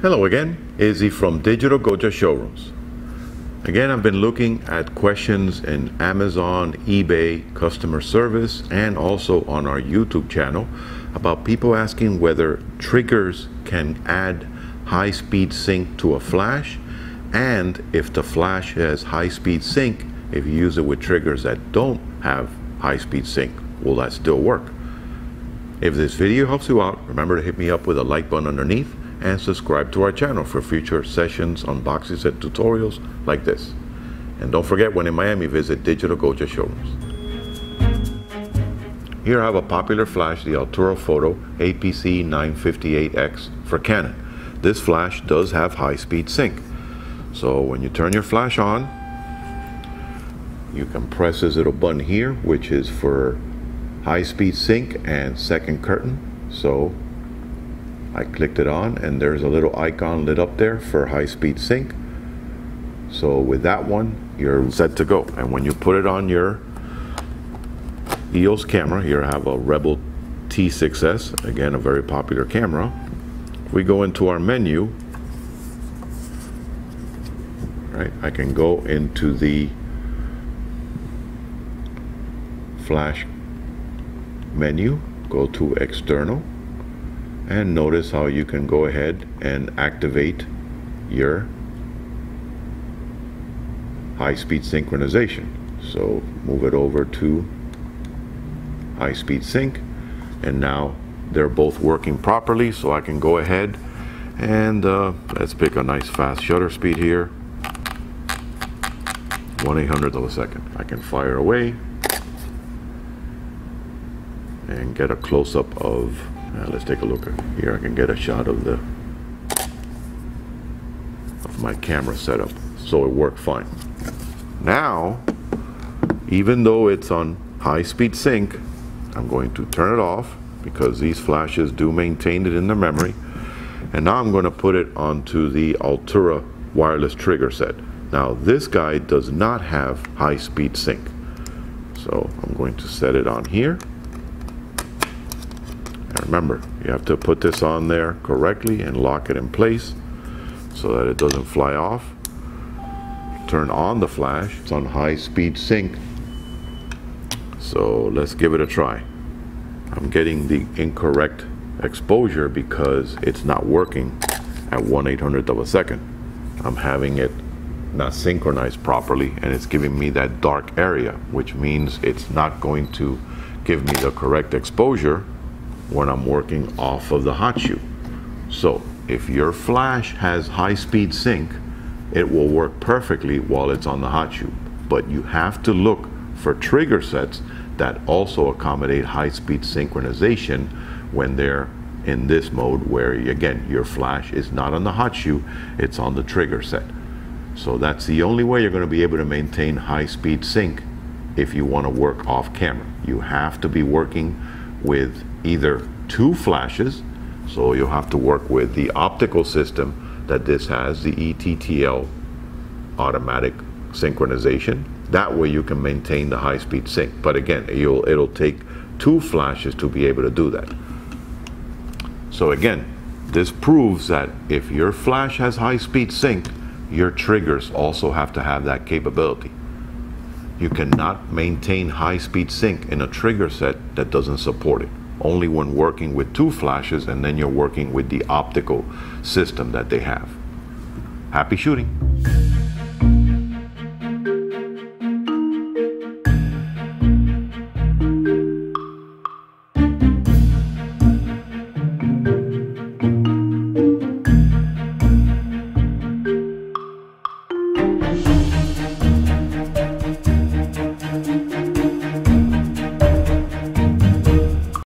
Hello again, Izzy from Digital Goja Showrooms. Again, I've been looking at questions in Amazon, eBay, customer service, and also on our YouTube channel about people asking whether triggers can add high speed sync to a flash and if the flash has high speed sync, if you use it with triggers that don't have high speed sync, will that still work? If this video helps you out, remember to hit me up with a like button underneath and subscribe to our channel for future sessions, unboxings, and tutorials like this. And don't forget when in Miami, visit Digital Goja Showrooms. Here I have a popular flash, the Altura Photo APC 958X for Canon. This flash does have high speed sync. So when you turn your flash on, you can press this little button here, which is for high speed sync and second curtain. So I clicked it on and there's a little icon lit up there for high speed sync. So with that one, you're set to go. And when you put it on your EOS camera, here I have a Rebel T6S, again a very popular camera. If we go into our menu, right, I can go into the flash menu, go to external, and notice how you can go ahead and activate your high-speed synchronization. So move it over to high-speed sync and now they're both working properly so I can go ahead and uh, let's pick a nice fast shutter speed here 1 800th of a second I can fire away and get a close-up of let's take a look here. I can get a shot of the of my camera setup. So it worked fine. Now, even though it's on high speed sync, I'm going to turn it off because these flashes do maintain it in the memory. And now I'm going to put it onto the Altura wireless trigger set. Now this guy does not have high speed sync. So I'm going to set it on here. Remember, you have to put this on there correctly and lock it in place so that it doesn't fly off. Turn on the flash. It's on high speed sync. So let's give it a try. I'm getting the incorrect exposure because it's not working at 1 800th of a second. I'm having it not synchronized properly and it's giving me that dark area, which means it's not going to give me the correct exposure when I'm working off of the hot shoe. So if your flash has high speed sync, it will work perfectly while it's on the hot shoe. But you have to look for trigger sets that also accommodate high speed synchronization when they're in this mode where again your flash is not on the hot shoe, it's on the trigger set. So that's the only way you're going to be able to maintain high speed sync if you want to work off camera. You have to be working with either two flashes, so you'll have to work with the optical system that this has, the ETTL automatic synchronization. That way you can maintain the high speed sync. But again, you'll, it'll take two flashes to be able to do that. So again, this proves that if your flash has high speed sync, your triggers also have to have that capability. You cannot maintain high speed sync in a trigger set that doesn't support it only when working with two flashes and then you're working with the optical system that they have. Happy shooting!